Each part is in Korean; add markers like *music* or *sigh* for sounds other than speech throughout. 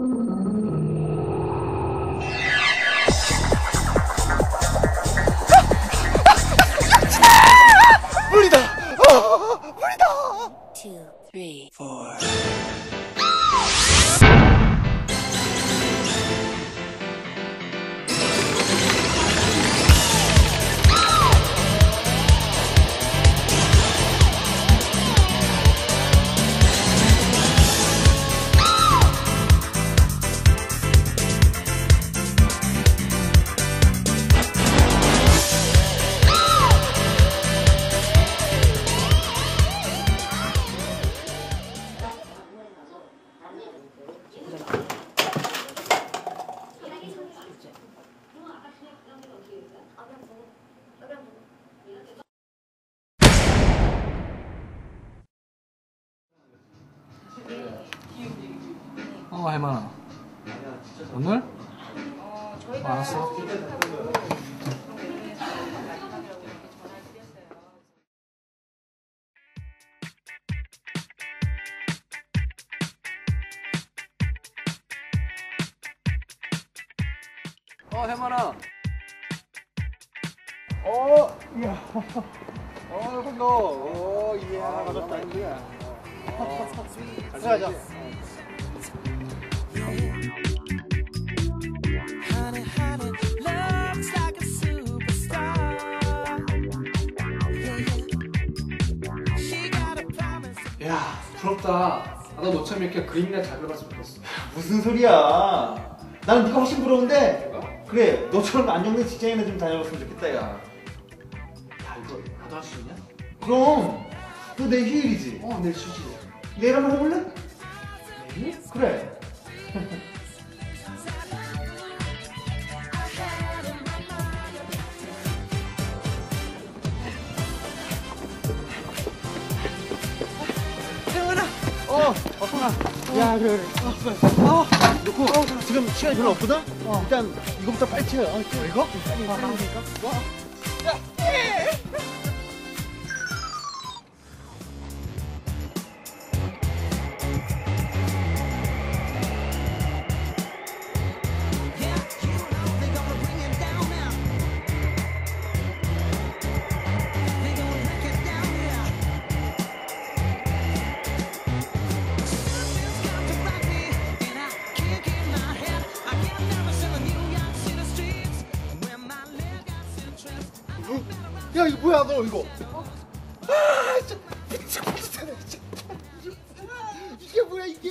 うん。 어, 할만아. 오늘? 어, 알았어. 어, 해만아. 어, 이야. 어, 너. 오, 이야. 반갑다. 잘 가자. Honey, 야, 부럽다. 나도 너처럼 이렇게 그림이나 잘 그려봤으면 좋겠어. *laughs* 무슨 소리야? 나는 네가 훨씬 부러운데. 그래, 너처럼 안정된 직장인을 좀 다녀봤으면 좋겠다, 야. 야, 이거 나도 할 수 있냐? 그럼, 너 내일 휴일이지? 어, 내일 쉬지. 내일 한번 해볼래? 내일? 그래. *laughs* 어. 야, 그래, 그래. 어. 어, 놓고, 지금 시간이 별로 없거든? 일단, 이거부터 빨리 치워. 어, 이거? 빨리, 빨리, 빨 야, 이거 뭐야, 너 이거. 아, 진짜. 진짜. 이게 뭐야, 이게.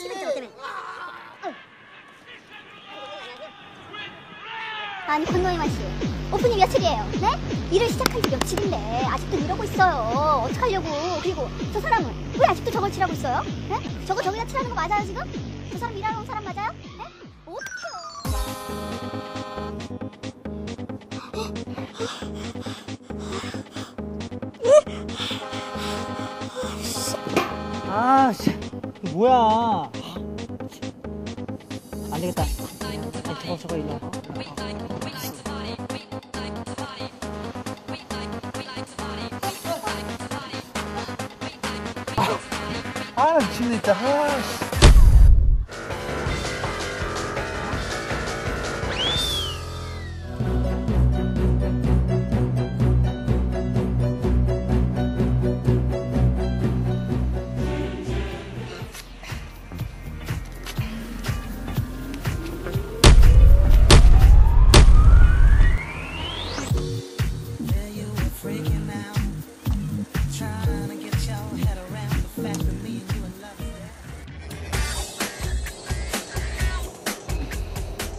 아니 권노희만 씨 오프닝 며칠이에요? 네? 일을 시작한 지 며칠인데 아직도 이러고 있어요 어떡하려고 그리고 저 사람은 왜 아직도 저걸 칠하고 있어요? 네? 저거 저기다 칠하는 거 맞아요 지금? 저 사람 일하러 온 사람 맞아요? 네? 어떡해 아, 씨. 뭐야. 안 되겠다. 아, 저거, 저거, 일로 와. 아, 미치겠네, 진짜. 아, 씨.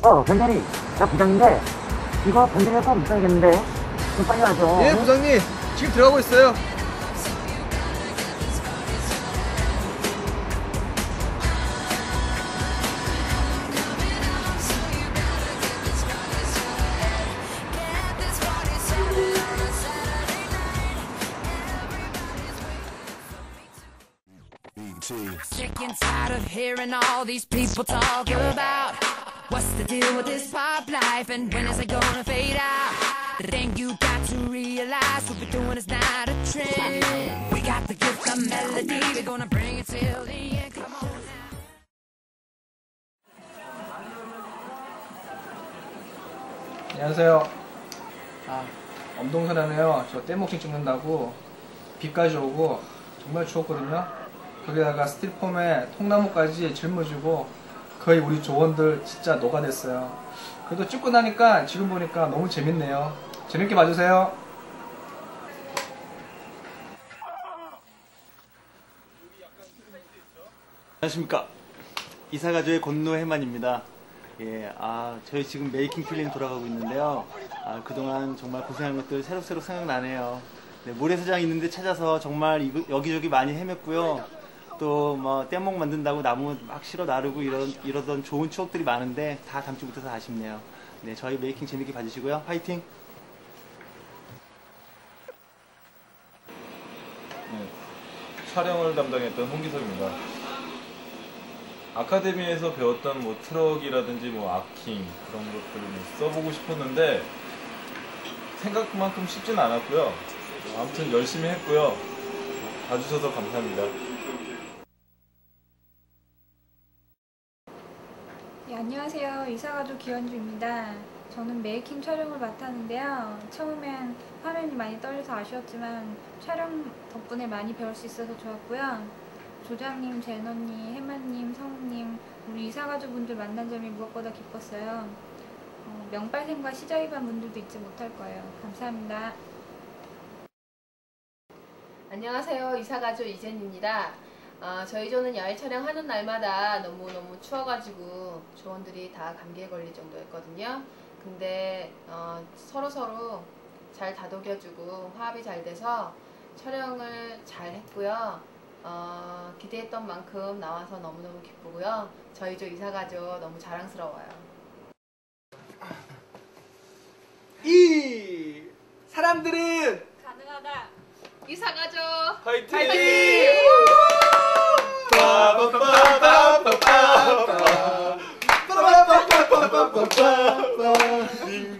어, 변자리. 나 부장인데, 이거 변자리가 꼭 있어야겠는데. 좀 빨리 와줘. 예, 부장님. 지금 들어가고 있어요. Sick and tired of hearing all these people talk about What's the deal with this pop life and when is it gonna fade out? The thing you got to realize what we're doing is not a trend. We got the gift of melody, we're gonna bring it till the end. Come on. 안녕하세요. 아, 엄동사라네요. 저 땜목킹 찍는다고 비까지 오고 정말 추웠거든요. 거기다가 스티폼에 통나무까지 짊어지고 거의 우리 조원들 진짜 녹아냈어요. 그래도 찍고 나니까 지금 보니까 너무 재밌네요. 재밌게 봐주세요. 안녕하십니까. 이사가조의 권노 해만입니다. 예, 아, 저희 지금 메이킹 필름 돌아가고 있는데요. 아, 그동안 정말 고생한 것들 새록새록 생각나네요. 네, 모래사장 있는데 찾아서 정말 이, 여기저기 많이 헤맸고요. 또 뭐 뗏목 만든다고 나무 막 실어 나르고 이런 이러던 좋은 추억들이 많은데 다 담지 못해서 아쉽네요. 네, 저희 making 재밌게 봐주시고요. 화이팅! 네, 촬영을 담당했던 홍기섭입니다. 아카데미에서 배웠던 뭐 truck이라든지 뭐 arcing 그런 것들을 써보고 싶었는데 생각만큼 쉽진 않았고요. 아무튼 열심히 했고요. 봐주셔서 감사합니다. 예, 안녕하세요. 이사가족 기현주입니다. 저는 메이킹 촬영을 맡았는데요. 처음엔 화면이 많이 떨려서 아쉬웠지만 촬영 덕분에 많이 배울 수 있어서 좋았고요. 조장님, 제너님, 해마님, 성우님, 우리 이사가족분들 만난 점이 무엇보다 기뻤어요. 어, 명발생과 시자이반 분들도 잊지 못할 거예요. 감사합니다. 안녕하세요. 이사가족 이젠입니다. 아, 저희 조는 야외 촬영하는 날마다 너무너무 추워가지고 조원들이 다 감기에 걸릴 정도였거든요. 근데 어, 서로서로 잘 다독여주고 화합이 잘 돼서 촬영을 잘 했고요. 어, 기대했던 만큼 나와서 너무너무 기쁘고요. 저희 조 이사가죠. 너무 자랑스러워요. 이 사람들은 가능하다. 이사가죠. 화이팅! 화이팅! pá, pá, pá.